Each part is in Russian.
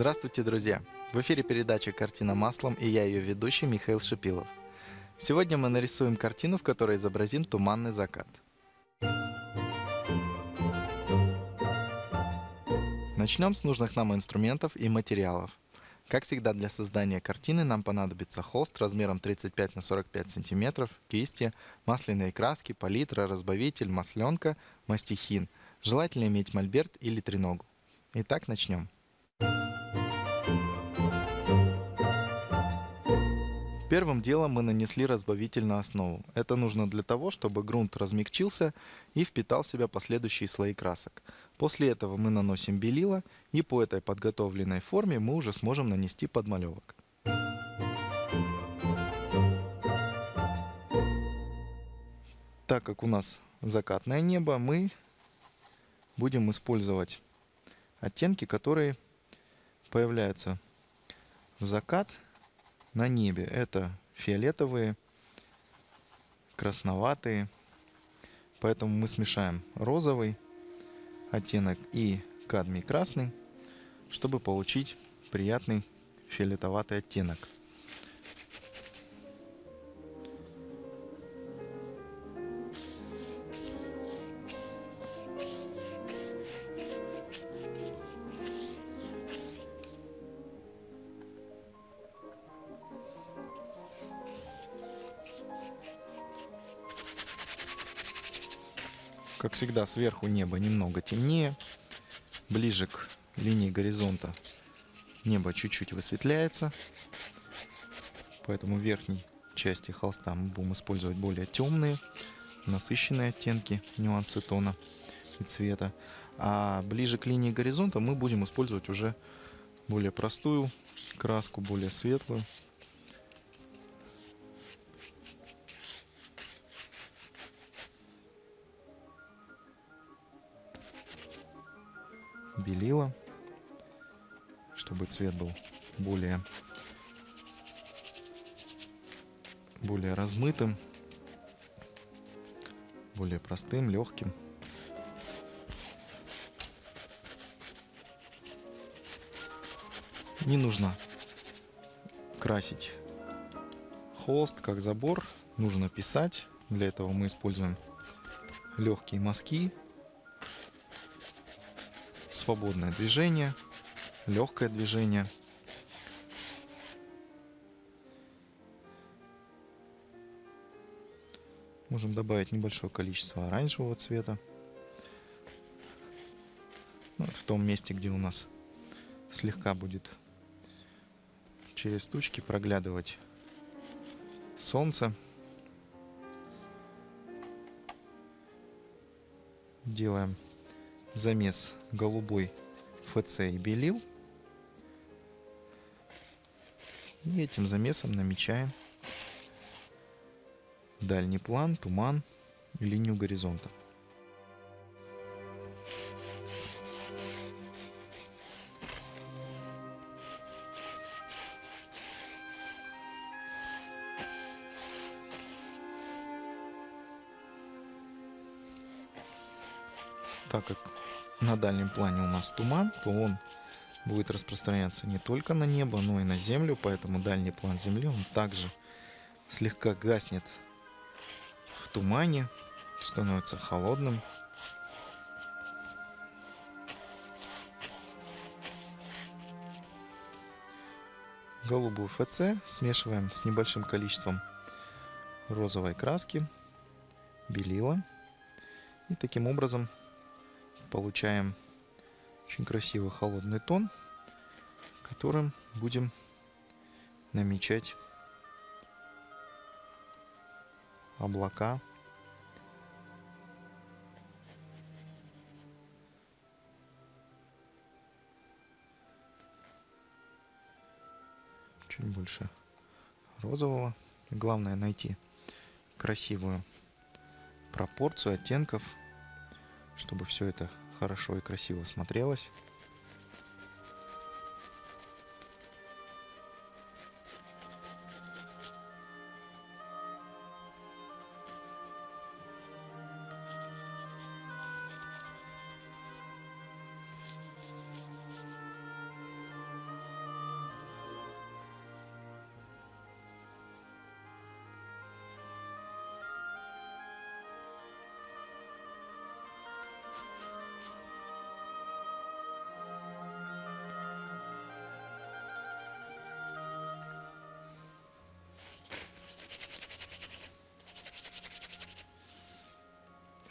Здравствуйте, друзья! В эфире передача «Картина маслом» и я ее ведущий Михаил Шипилов. Сегодня мы нарисуем картину, в которой изобразим туманный закат. Начнем с нужных нам инструментов и материалов. Как всегда для создания картины нам понадобится холст размером 35 на 45 сантиметров, кисти, масляные краски, палитра, разбавитель, масленка, мастихин. Желательно иметь мольберт или треногу. Итак, начнем. Первым делом мы нанесли разбавитель на основу. Это нужно для того, чтобы грунт размягчился и впитал в себя последующие слои красок. После этого мы наносим белила, и по этой подготовленной форме мы уже сможем нанести подмалевок. Так как у нас закатное небо, мы будем использовать оттенки, которые появляются в закат – на небе. Это фиолетовые, красноватые. Поэтому мы смешаем розовый оттенок и кадмий красный, чтобы получить приятный фиолетоватый оттенок. Всегда, сверху небо немного темнее. Ближе к линии горизонта небо чуть-чуть высветляется. Поэтому в верхней части холста мы будем использовать более темные, насыщенные оттенки, нюансы тона и цвета. А ближе к линии горизонта мы будем использовать уже более простую краску, более светлую. Белила, чтобы цвет был более, более размытым, более простым, легким. Не нужно красить холст как забор, нужно писать. Для этого мы используем легкие мазки свободное движение, легкое движение. Можем добавить небольшое количество оранжевого цвета. Вот в том месте, где у нас слегка будет через тучки проглядывать солнце. Делаем замес голубой ФЦ и белил. И этим замесом намечаем дальний план, туман и линию горизонта. Так как на дальнем плане у нас туман, то он будет распространяться не только на небо, но и на землю, поэтому дальний план Земли он также слегка гаснет в тумане, становится холодным. Голубую ФЦ смешиваем с небольшим количеством розовой краски, белила. И таким образом получаем очень красивый холодный тон, которым будем намечать облака. Чуть больше розового. главное найти красивую пропорцию оттенков, чтобы все это хорошо и красиво смотрелось.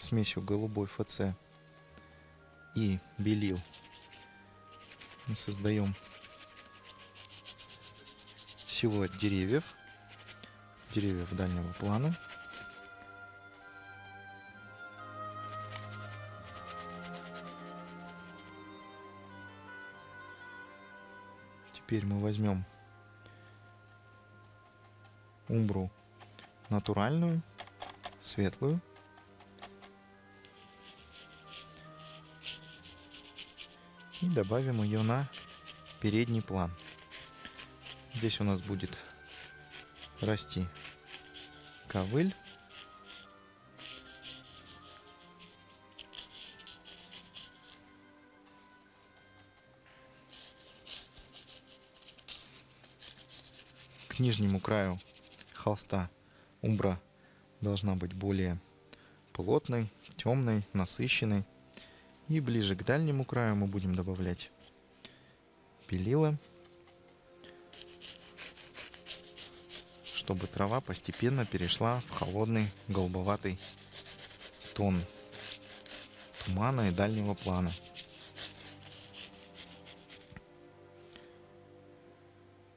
Смесью голубой ФЦ и белил мы создаем силуэт деревьев, деревьев дальнего плана. Теперь мы возьмем умбру натуральную, светлую. И добавим ее на передний план. Здесь у нас будет расти ковыль. К нижнему краю холста умбра должна быть более плотной, темной, насыщенной. И ближе к дальнему краю мы будем добавлять белила, чтобы трава постепенно перешла в холодный голубоватый тон тумана и дальнего плана.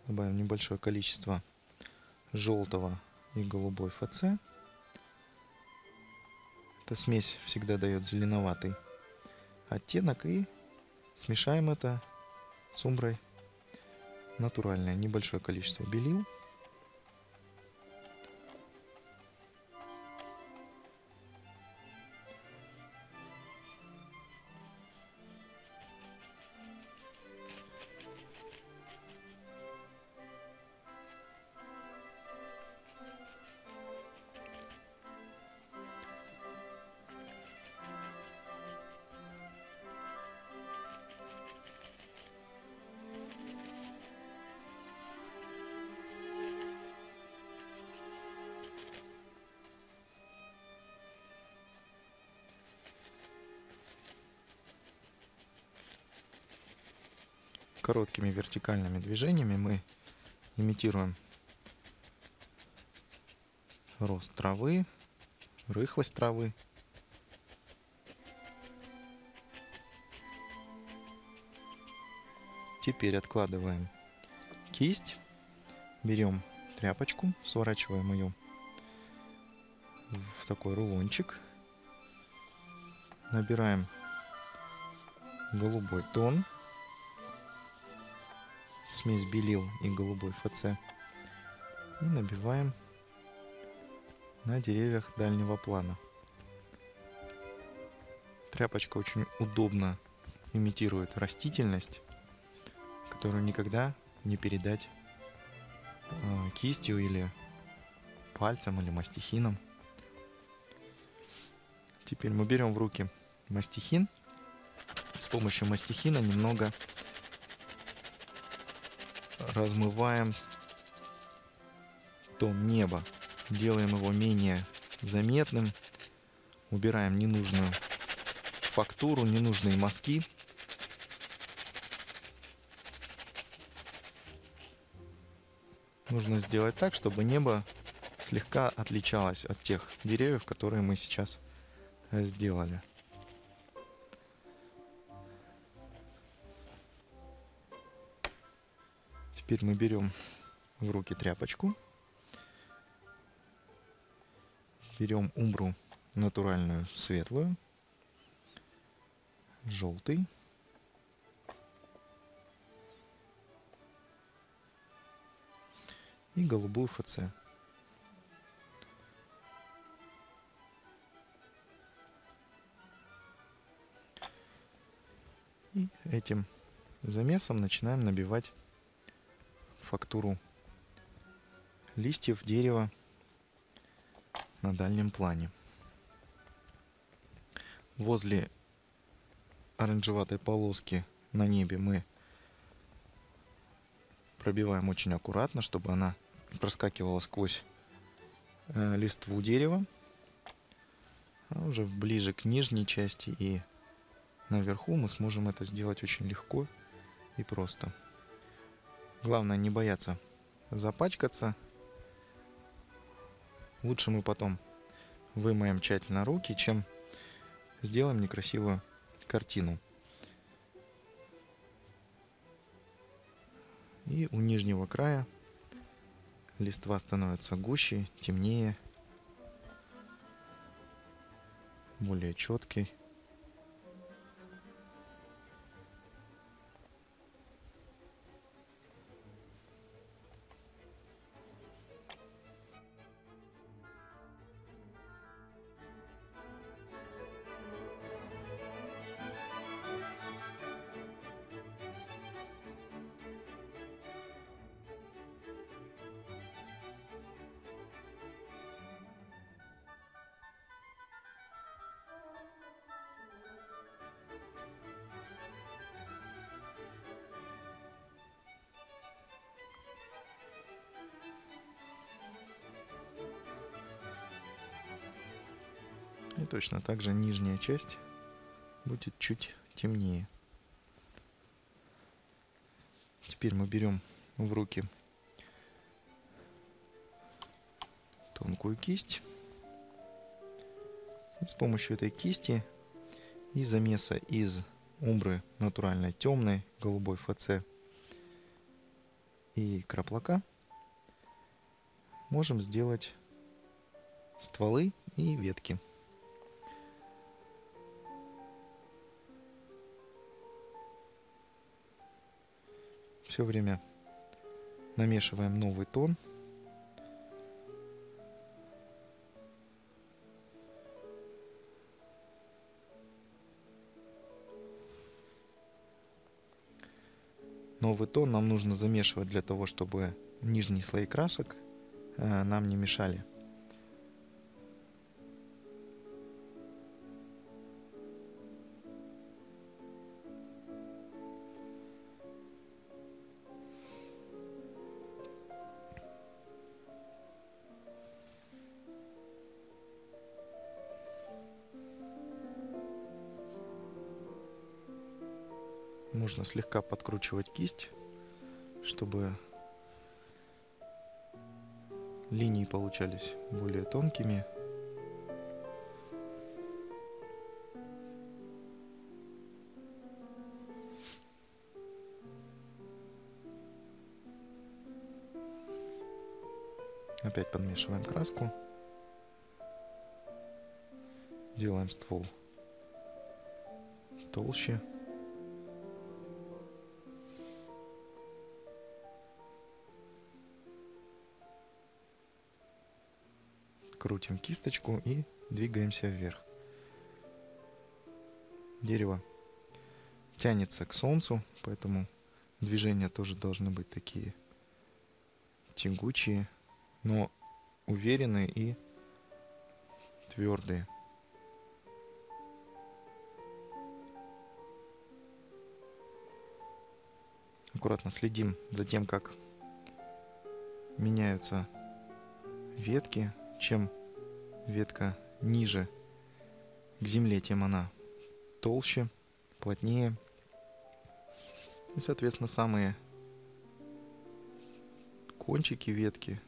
Добавим небольшое количество желтого и голубой ФЦ. Эта смесь всегда дает зеленоватый оттенок и смешаем это с умброй. Натуральное небольшое количество белил короткими вертикальными движениями мы имитируем рост травы, рыхлость травы. Теперь откладываем кисть, берем тряпочку, сворачиваем ее в такой рулончик, набираем голубой тон – смесь белил и голубой ФЦ. И набиваем на деревьях дальнего плана. Тряпочка очень удобно имитирует растительность, которую никогда не передать э, кистью или пальцем или мастихином. Теперь мы берем в руки мастихин. С помощью мастихина немного размываем тон неба, делаем его менее заметным, убираем ненужную фактуру, ненужные мазки. Нужно сделать так, чтобы небо слегка отличалось от тех деревьев, которые мы сейчас сделали. Теперь мы берем в руки тряпочку. Берем умбру натуральную светлую, желтый. И голубую ФЦ. И этим замесом начинаем набивать фактуру листьев дерева на дальнем плане. Возле оранжеватой полоски на небе мы пробиваем очень аккуратно, чтобы она проскакивала сквозь э, листву дерева. А уже ближе к нижней части и наверху мы сможем это сделать очень легко и просто. Главное не бояться запачкаться. Лучше мы потом вымоем тщательно руки, чем сделаем некрасивую картину. И у нижнего края листва становится гуще, темнее, более четкий. Точно так же нижняя часть будет чуть темнее. Теперь мы берем в руки тонкую кисть. И с помощью этой кисти и замеса из умбры натуральной темной, голубой ФЦ и краплака можем сделать стволы и ветки. Все время намешиваем новый тон. Новый тон нам нужно замешивать для того, чтобы нижние слои красок э, нам не мешали. Можно слегка подкручивать кисть, чтобы линии получались более тонкими. Опять подмешиваем краску. Делаем ствол толще. Крутим кисточку и двигаемся вверх. Дерево тянется к солнцу, поэтому движения тоже должны быть такие тягучие, но уверенные и твердые. Аккуратно следим за тем, как меняются ветки, чем ветка ниже к земле, тем она толще, плотнее. И, соответственно, самые кончики ветки,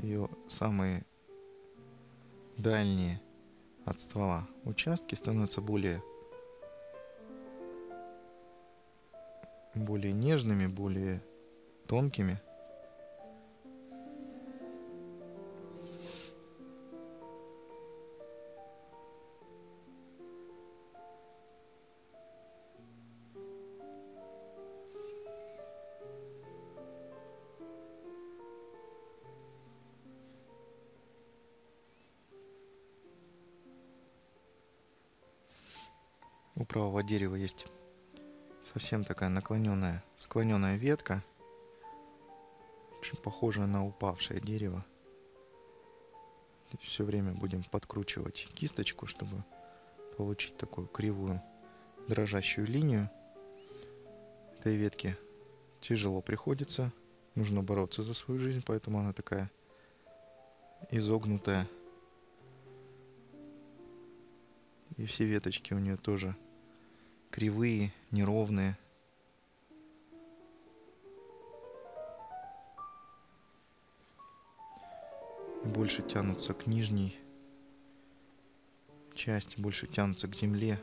ее самые дальние от ствола участки становятся более более нежными, более тонкими – правого дерева есть совсем такая наклоненная, склоненная ветка, очень похожая на упавшее дерево. Все время будем подкручивать кисточку, чтобы получить такую кривую дрожащую линию. Этой ветке тяжело приходится, нужно бороться за свою жизнь, поэтому она такая изогнутая. И все веточки у нее тоже кривые, неровные. больше тянутся к нижней части больше тянутся к земле.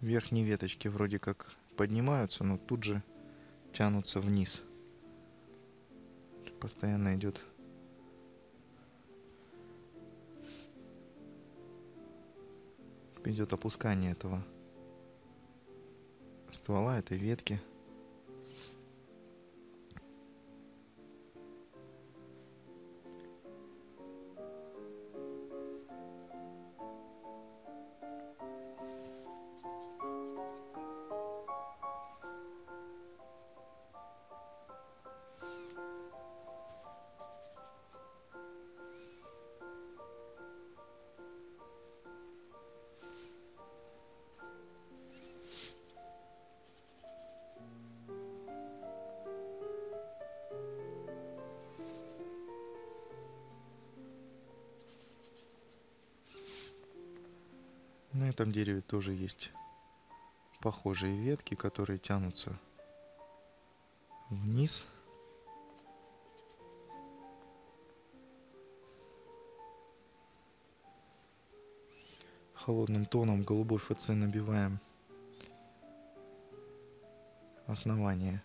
Верхние веточки вроде как поднимаются, но тут же тянутся вниз. Постоянно идет идет опускание этого ствола, этой ветки. На этом дереве тоже есть похожие ветки, которые тянутся вниз. Холодным тоном голубой ФЦ набиваем основание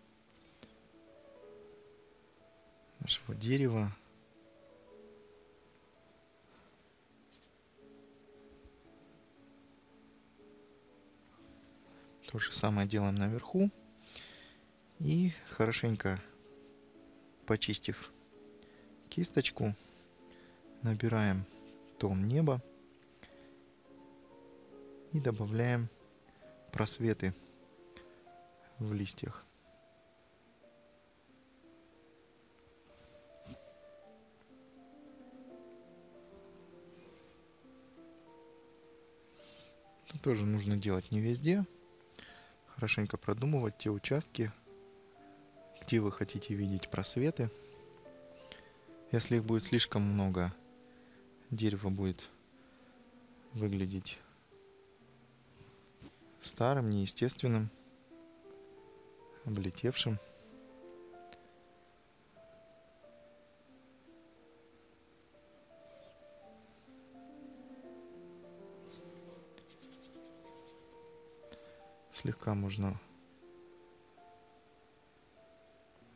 нашего дерева. То же самое делаем наверху. И хорошенько почистив кисточку, набираем тон неба и добавляем просветы в листьях. Это тоже нужно делать не везде хорошенько продумывать те участки, где вы хотите видеть просветы. Если их будет слишком много, дерево будет выглядеть старым, неестественным, облетевшим. Слегка можно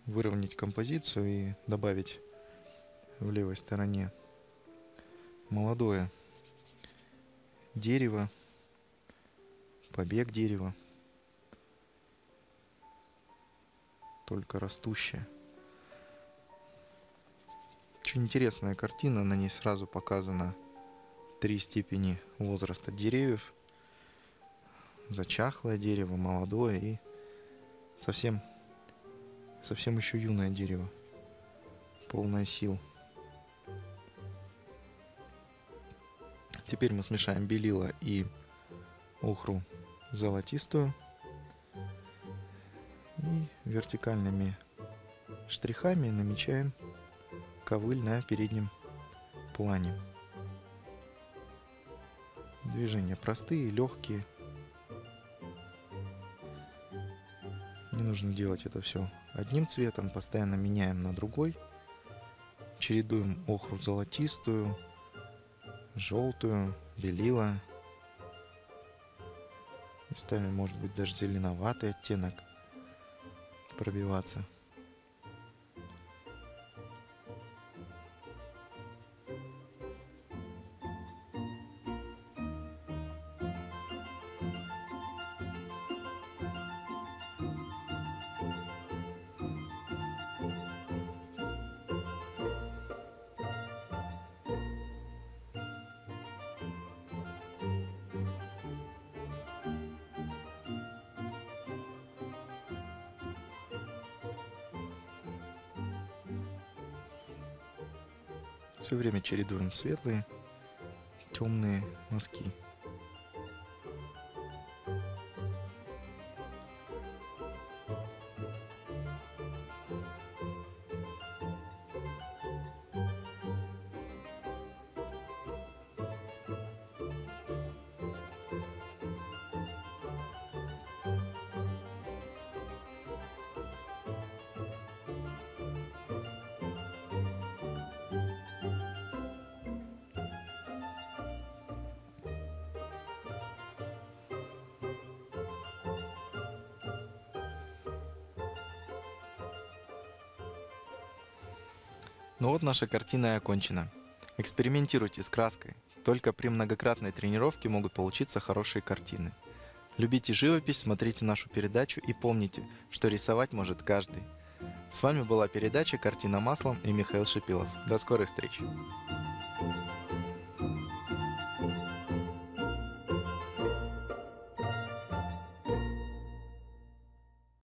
выровнять композицию и добавить в левой стороне молодое дерево, побег дерева, только растущее. Очень интересная картина, на ней сразу показано три степени возраста деревьев – зачахлое дерево, молодое и совсем, совсем еще юное дерево, полное сил. Теперь мы смешаем белила и охру золотистую и вертикальными штрихами намечаем ковыль на переднем плане. Движения простые, легкие – нужно делать это все одним цветом, постоянно меняем на другой. Чередуем охру золотистую, желтую, белила. И ставим, может быть, даже зеленоватый оттенок пробиваться. Все время чередуем светлые, темные мазки. Ну вот наша картина и окончена. Экспериментируйте с краской. Только при многократной тренировке могут получиться хорошие картины. Любите живопись, смотрите нашу передачу и помните, что рисовать может каждый. С вами была передача «Картина маслом» и Михаил Шипилов. До скорой встречи!